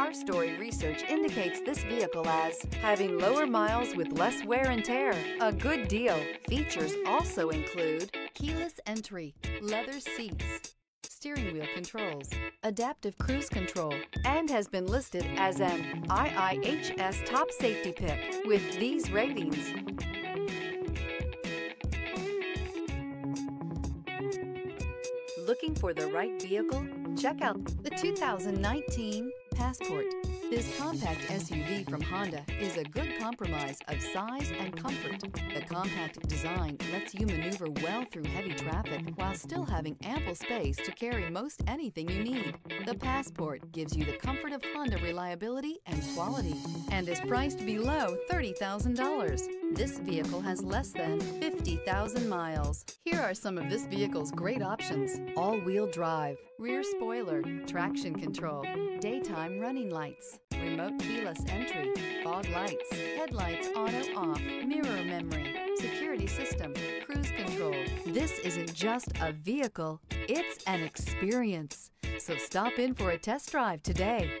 Car Story research indicates this vehicle as having lower miles with less wear and tear. A good deal. Features also include keyless entry, leather seats, steering wheel controls, adaptive cruise control, and has been listed as an IIHS top safety pick with these ratings. Looking for the right vehicle? Check out the 2019 Passport. This compact SUV from Honda is a good compromise of size and comfort. The compact design lets you maneuver well through heavy traffic while still having ample space to carry most anything you need. The Passport gives you the comfort of Honda reliability and quality and is priced below $30,000. This vehicle has less than 50,000 miles. Here are some of this vehicle's great options. All-wheel drive, rear spoiler, traction control, daytime running lights, remote keyless entry, fog lights, headlights auto off, mirror memory, security system, cruise control. This isn't just a vehicle, it's an experience. So stop in for a test drive today.